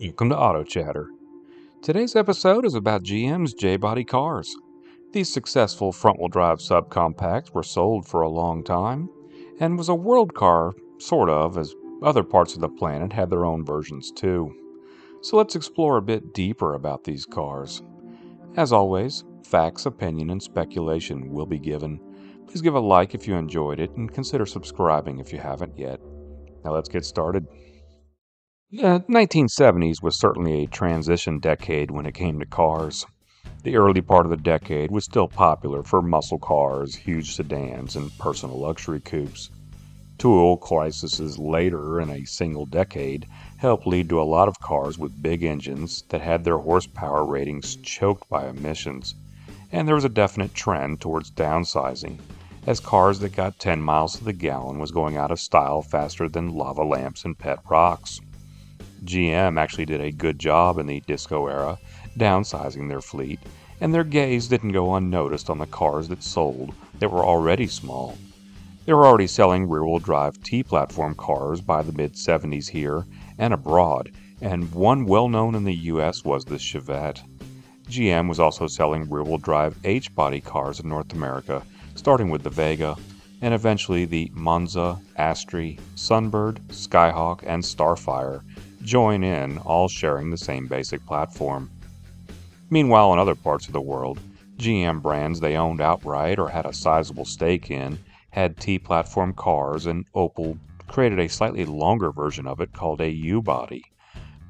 Welcome to Auto Chatter. Today's episode is about GM's J body cars. These successful front wheel drive subcompacts were sold for a long time and was a world car, sort of, as other parts of the planet had their own versions too. So let's explore a bit deeper about these cars. As always, facts, opinion, and speculation will be given. Please give a like if you enjoyed it and consider subscribing if you haven't yet. Now let's get started. The 1970s was certainly a transition decade when it came to cars. The early part of the decade was still popular for muscle cars, huge sedans, and personal luxury coupes. Two oil crises later in a single decade helped lead to a lot of cars with big engines that had their horsepower ratings choked by emissions. And there was a definite trend towards downsizing, as cars that got 10 miles to the gallon was going out of style faster than lava lamps and pet rocks. GM actually did a good job in the disco era, downsizing their fleet, and their gaze didn't go unnoticed on the cars that sold that were already small. They were already selling rear wheel drive T platform cars by the mid 70s here and abroad, and one well known in the US was the Chevette. GM was also selling rear wheel drive H body cars in North America, starting with the Vega, and eventually the Monza, Astre, Sunbird, Skyhawk, and Starfire join in, all sharing the same basic platform. Meanwhile, in other parts of the world, GM brands they owned outright or had a sizable stake in had T platform cars, and Opel created a slightly longer version of it called a U body.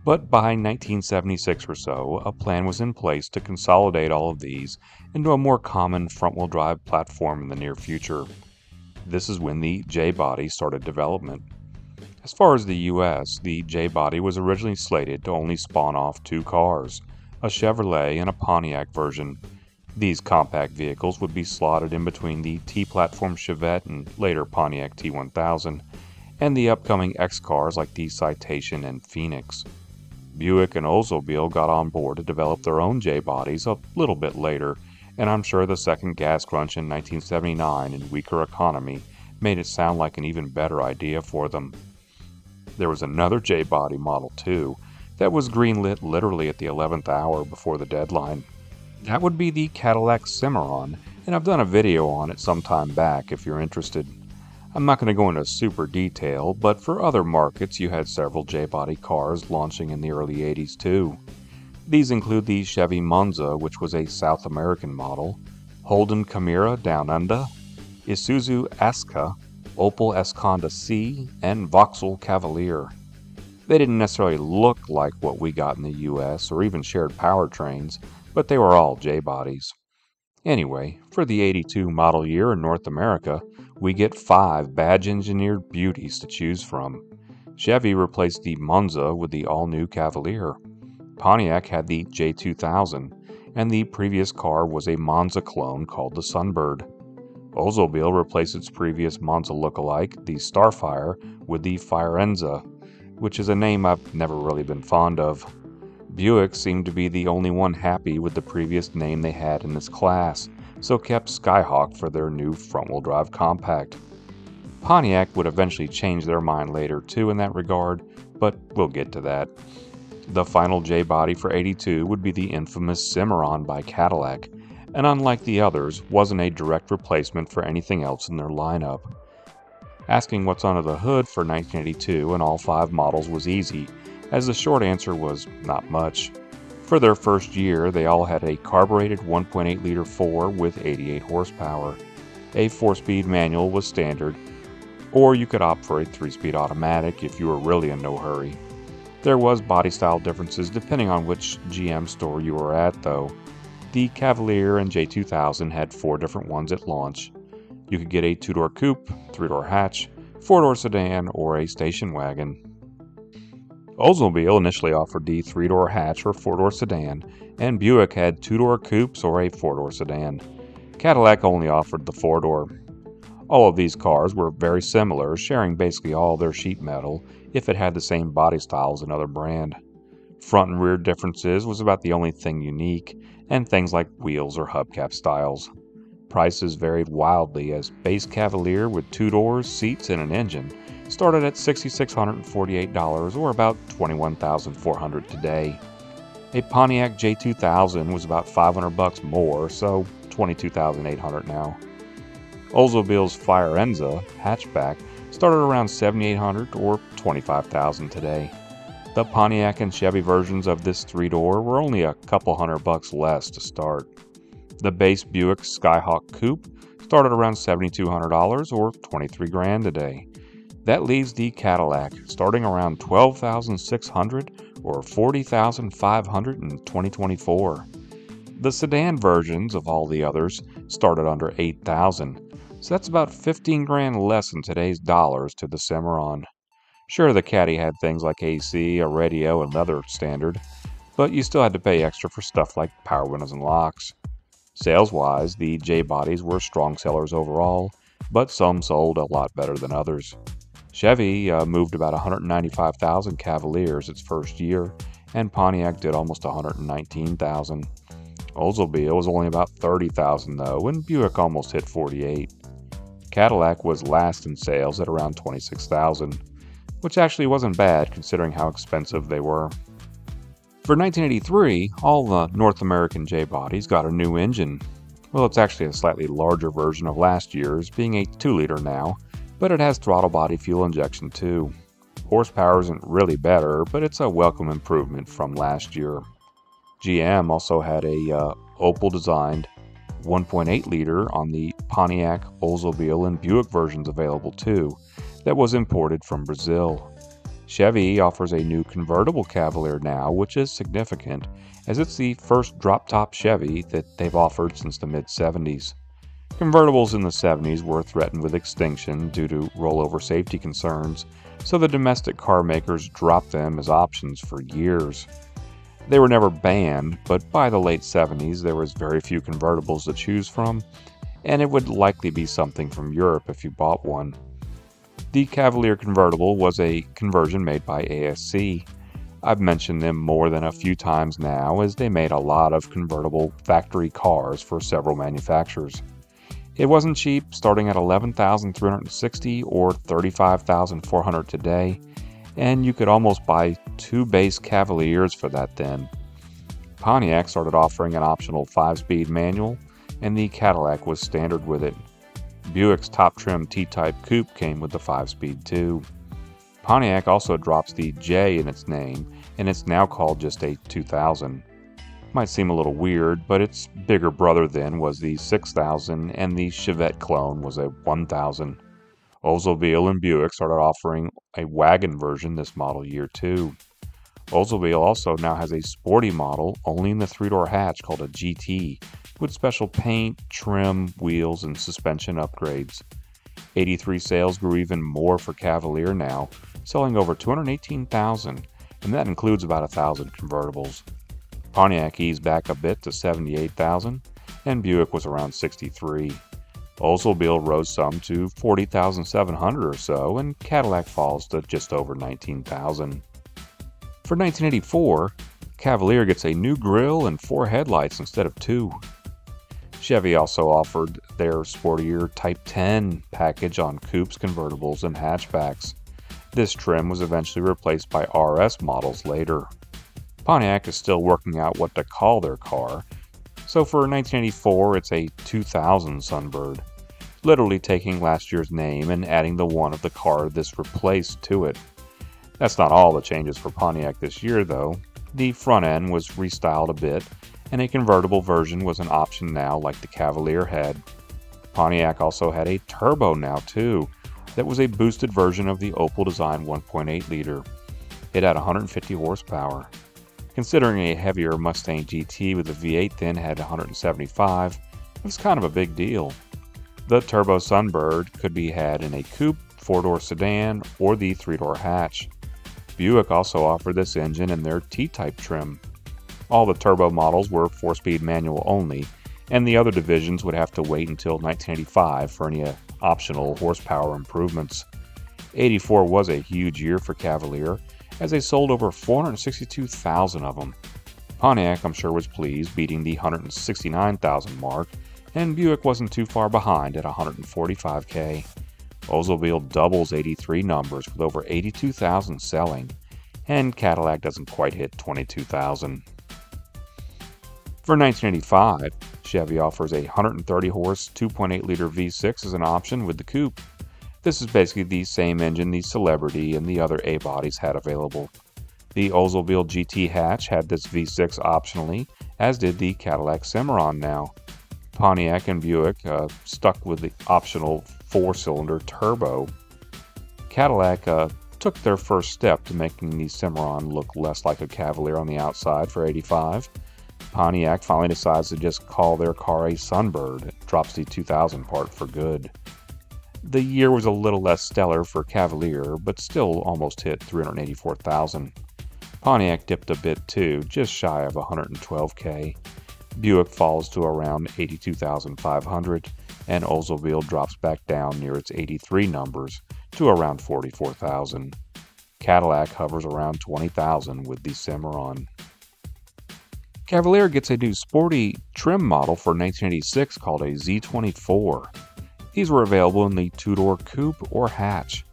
But by 1976 or so, a plan was in place to consolidate all of these into a more common front wheel drive platform in the near future. This is when the J body started development. As far as the US, the J body was originally slated to only spawn off two cars a Chevrolet and a Pontiac version. These compact vehicles would be slotted in between the T platform Chevette and later Pontiac T1000 and the upcoming X cars like the Citation and Phoenix. Buick and Oldsmobile got on board to develop their own J bodies a little bit later, and I'm sure the second gas crunch in 1979 and weaker economy made it sound like an even better idea for them. There was another J body model, too, that was greenlit literally at the 11th hour before the deadline. That would be the Cadillac Cimarron, and I've done a video on it some time back if you're interested. I'm not going to go into super detail, but for other markets, you had several J body cars launching in the early 80s too. These include the Chevy Monza, which was a South American model, Holden Camira Down Under, Isuzu Aska, Opel Ascona C, and Vauxhall Cavalier. They didn't necessarily look like what we got in the US or even shared powertrains, but they were all J bodies. Anyway, for the 82 model year in North America, we get five badge engineered beauties to choose from. Chevy replaced the Monza with the all new Cavalier. Pontiac had the J2000, and the previous car was a Monza clone called the Sunbird. Oldsmobile replaced its previous Monza lookalike, the Starfire, with the Firenza, which is a name I've never really been fond of. Buick seemed to be the only one happy with the previous name they had in this class, so kept Skyhawk for their new front wheel drive compact. Pontiac would eventually change their mind later too in that regard, but we'll get to that. The final J body for 82 would be the infamous Cimarron by Cadillac, and unlike the others, wasn't a direct replacement for anything else in their lineup. Asking what's under the hood for 1982 and all five models was easy, as the short answer was not much. For their first year, they all had a carbureted 1.8 liter 4 with 88 horsepower. A 4 speed manual was standard, or you could opt for a 3 speed automatic if you were really in no hurry. There was body style differences depending on which GM store you were at, though. The Cavalier and J2000 had four different ones at launch. You could get a two door coupe, three door hatch, four door sedan, or a station wagon. Oldsmobile initially offered the three door hatch or four door sedan, and Buick had two door coupes or a four door sedan. Cadillac only offered the four door. All of these cars were very similar, sharing basically all their sheet metal if it had the same body style as another brand. Front and rear differences was about the only thing unique, and things like wheels or hubcap styles. Prices varied wildly as base Cavalier with two doors, seats, and an engine started at $6,648 or about 21,400 today. A Pontiac J2000 was about 500 bucks more, so 22,800 now. Oldsmobile's Firenza hatchback started around 7,800 or 25,000 today. The Pontiac and Chevy versions of this three-door were only a couple hundred bucks less to start. The base Buick Skyhawk Coupe started around $7,200 or 23 grand today. That leaves the Cadillac starting around 12,600 or 40,500 in 2024. The sedan versions of all the others started under 8,000, so that's about 15 grand less in today's dollars to the Cimarron. Sure, the Caddy had things like AC, a radio, and leather standard, but you still had to pay extra for stuff like power windows and locks. Sales wise, the J bodies were strong sellers overall, but some sold a lot better than others. Chevy uh, moved about 195,000 Cavaliers its first year, and Pontiac did almost 119,000. Oldsmobile was only about 30,000 though, and Buick almost hit 48. Cadillac was last in sales at around 26,000, which actually wasn't bad considering how expensive they were. For 1983, all the North American J bodies got a new engine. Well, it's actually a slightly larger version of last year's, being a 2 liter now, but it has throttle body fuel injection too. Horsepower isn't really better, but it's a welcome improvement from last year. GM also had a uh, Opel designed 1.8 liter on the Pontiac, Oldsmobile, and Buick versions available too, that was imported from Brazil. Chevy offers a new convertible Cavalier now, which is significant, as it's the first drop top Chevy that they've offered since the mid 70s. Convertibles in the 70s were threatened with extinction due to rollover safety concerns, so the domestic car makers dropped them as options for years. They were never banned, but by the late 70s there was very few convertibles to choose from, and it would likely be something from Europe if you bought one. The Cavalier convertible was a conversion made by ASC. I've mentioned them more than a few times now as they made a lot of convertible factory cars for several manufacturers. It wasn't cheap, starting at 11,360 or 35,400 today, and you could almost buy two base Cavaliers for that then. Pontiac started offering an optional 5-speed manual, and the Cadillac was standard with it. Buick's top trim T-Type coupe came with the 5-speed too. Pontiac also drops the J in its name, and it's now called just a 2000. Might seem a little weird, but its bigger brother then was the 6000 and the Chevette clone was a 1000. Oldsmobile and Buick started offering a wagon version this model year too. Oldsmobile also now has a sporty model only in the three-door hatch called a GT with special paint, trim, wheels, and suspension upgrades. 83 sales grew even more for Cavalier now, selling over 218,000, and that includes about 1,000 convertibles. Pontiac eased back a bit to 78,000, and Buick was around 63. Oldsmobile rose some to 40,700 or so, and Cadillac falls to just over 19,000. For 1984, Cavalier gets a new grille and four headlights instead of two. Chevy also offered their sportier Type 10 package on coupes, convertibles, and hatchbacks. This trim was eventually replaced by RS models later. Pontiac is still working out what to call their car, so for 1984 it's a 2000 Sunbird, literally taking last year's name and adding the one of the car this replaced to it. That's not all the changes for Pontiac this year though. The front end was restyled a bit, and a convertible version was an option now like the Cavalier had. Pontiac also had a turbo now too, that was a boosted version of the Opel Design 1.8 liter. It had 150 horsepower. Considering a heavier Mustang GT with a V8 then had 175, it was kind of a big deal. The Turbo Sunbird could be had in a coupe, four-door sedan, or the three-door hatch. Buick also offered this engine in their T-Type trim. All the turbo models were four-speed manual only, and the other divisions would have to wait until 1985 for any uh, optional horsepower improvements. 84 was a huge year for Cavalier, as they sold over 462,000 of them. Pontiac, I'm sure, was pleased, beating the 169,000 mark, and Buick wasn't too far behind at 145k. Oldsmobile doubles 83 numbers with over 82,000 selling, and Cadillac doesn't quite hit 22,000. For 1985, Chevy offers a 130 horse 2.8 liter V6 as an option with the coupe. This is basically the same engine the Celebrity and the other A bodies had available. The Oldsmobile GT hatch had this V6 optionally, as did the Cadillac Cimarron now. Pontiac and Buick uh, stuck with the optional four cylinder turbo. Cadillac uh, took their first step to making the Cimarron look less like a Cavalier on the outside for 85. Pontiac finally decides to just call their car a Sunbird. Drops the 2000 part for good. The year was a little less stellar for Cavalier, but still almost hit 384,000. Pontiac dipped a bit too, just shy of 112k. Buick falls to around 82,500, and Oldsmobile drops back down near its 83 numbers to around 44,000. Cadillac hovers around 20,000 with the Cimarron. Cavalier gets a new sporty trim model for 1986 called a Z24. These were available in the two door coupe or hatch.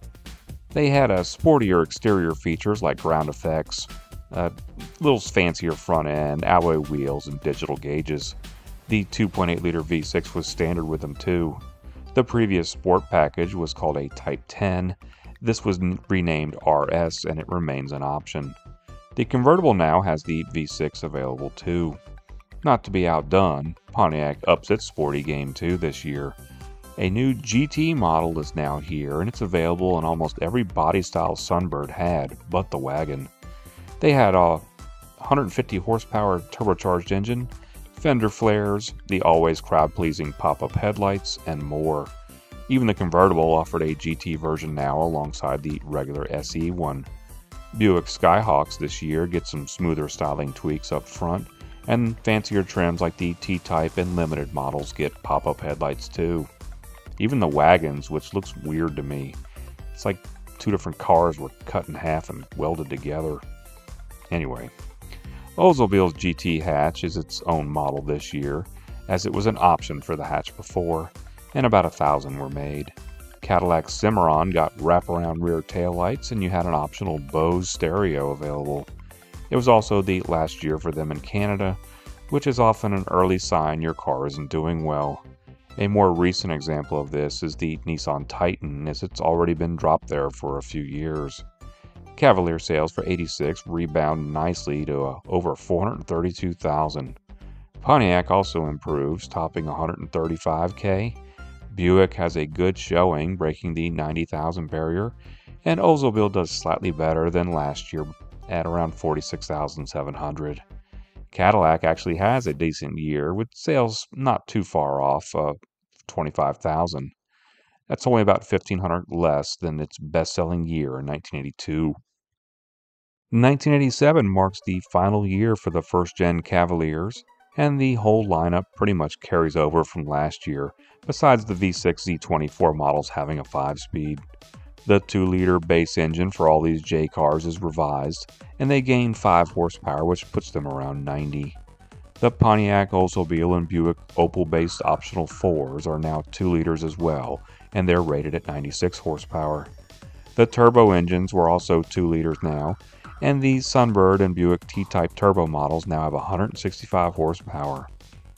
They had a sportier exterior features like ground effects, a little fancier front end, alloy wheels, and digital gauges. The 2.8 liter V6 was standard with them too. The previous sport package was called a Type 10. This was renamed RS and it remains an option. The convertible now has the V6 available too. Not to be outdone, Pontiac ups its sporty game too this year. A new GT model is now here and it's available in almost every body style Sunbird had, but the wagon. They had a 150 horsepower turbocharged engine, fender flares, the always crowd pleasing pop up headlights, and more. Even the convertible offered a GT version now alongside the regular SE one. Buick Skyhawks this year get some smoother styling tweaks up front, and fancier trims like the T Type and Limited models get pop up headlights too. Even the wagons, which looks weird to me. It's like two different cars were cut in half and welded together. Anyway, Oldsmobile's GT hatch is its own model this year, as it was an option for the hatch before, and about a thousand were made. Cadillac Cimarron got wraparound rear taillights, and you had an optional Bose stereo available. It was also the last year for them in Canada, which is often an early sign your car isn't doing well. A more recent example of this is the Nissan Titan, as it's already been dropped there for a few years. Cavalier sales for 86 rebound nicely to uh, over 432,000. Pontiac also improves, topping 135k, Buick has a good showing, breaking the 90,000 barrier, and Oldsmobile does slightly better than last year at around 46,700. Cadillac actually has a decent year with sales not too far off of 25,000. That's only about 1,500 less than its best selling year in 1982. 1987 marks the final year for the first gen Cavaliers, and the whole lineup pretty much carries over from last year, besides the V6 Z24 models having a 5 speed. The 2 liter base engine for all these J cars is revised, and they gain 5 horsepower, which puts them around 90. The Pontiac Oldsmobile and Buick Opel based optional 4s are now 2 liters as well, and they're rated at 96 horsepower. The turbo engines were also 2 liters now, and the Sunbird and Buick T-Type turbo models now have 165 horsepower.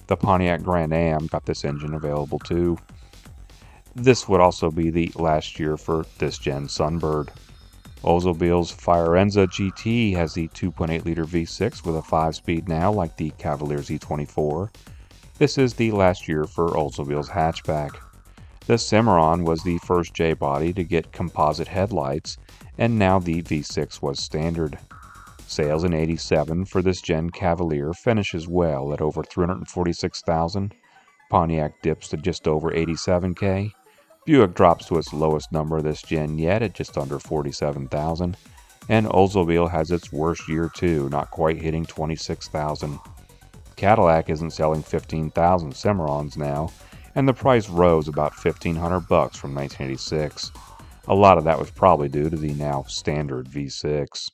The Pontiac Grand Am got this engine available too. This would also be the last year for this gen Sunbird. Oldsmobile's Firenza GT has the 2.8 liter V6 with a 5 speed now, like the Cavalier Z24. This is the last year for Oldsmobile's hatchback. The Cimarron was the first J body to get composite headlights, and now the V6 was standard. Sales in 87 for this gen Cavalier finishes well at over 346,000. Pontiac dips to just over 87k. Buick drops to its lowest number this gen yet at just under 47,000. And Oldsmobile has its worst year too, not quite hitting 26,000. Cadillac isn't selling 15,000 Cimarrons now, and the price rose about 1500 bucks from 1986. A lot of that was probably due to the now standard V6.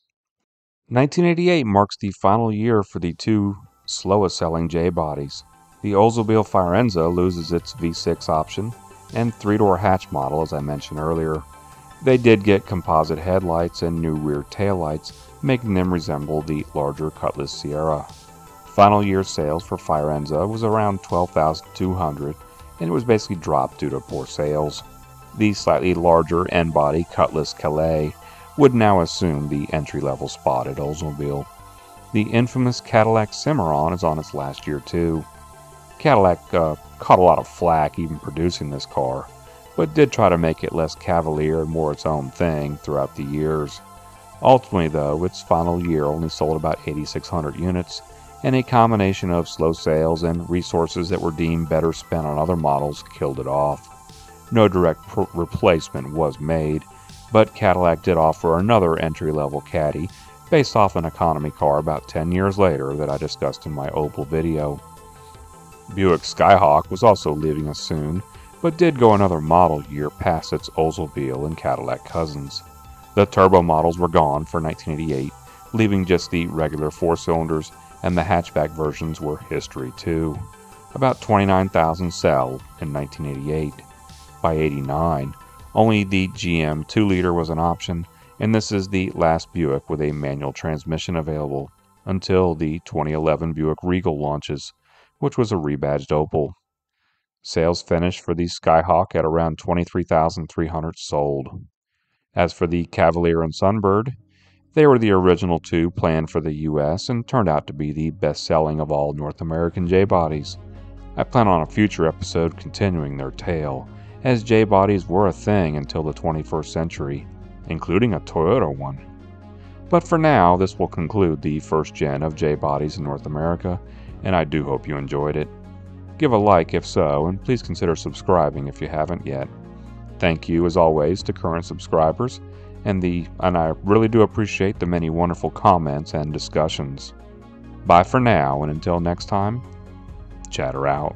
1988 marks the final year for the two slowest selling J bodies. The Oldsmobile Firenza loses its V6 option, and three door hatch model, as I mentioned earlier. They did get composite headlights and new rear taillights, making them resemble the larger Cutlass Ciera. Final year sales for Firenza was around 12,200 and it was basically dropped due to poor sales. The slightly larger N-body Cutlass Calais would now assume the entry-level spot at Oldsmobile. The infamous Cadillac Cimarron is on its last year too. Cadillac uh, caught a lot of flack even producing this car, but did try to make it less cavalier and more its own thing throughout the years. Ultimately, though, its final year only sold about 8,600 units, and a combination of slow sales and resources that were deemed better spent on other models killed it off. No direct pr- replacement was made, but Cadillac did offer another entry level Caddy based off an economy car about 10 years later that I discussed in my Opel video. Buick Skyhawk was also leaving us soon, but did go another model year past its Oldsmobile and Cadillac cousins. The turbo models were gone for 1988, leaving just the regular four cylinders and the hatchback versions were history too. About 29,000 sell in 1988. By 89, only the GM 2 liter was an option, and this is the last Buick with a manual transmission available until the 2011 Buick Regal launches, which was a rebadged Opel. Sales finished for the Skyhawk at around 23,300 sold. As for the Cavalier and Sunbird, they were the original two planned for the US and turned out to be the best selling of all North American J bodies. I plan on a future episode continuing their tale, as J bodies were a thing until the 21st century, including a Toyota one. But for now, this will conclude the first gen of J bodies in North America, and I do hope you enjoyed it. Give a like if so, and please consider subscribing if you haven't yet. Thank you, as always, to current subscribers and the and I really do appreciate the many wonderful comments and discussions. Bye for now, and until next time, chatter out.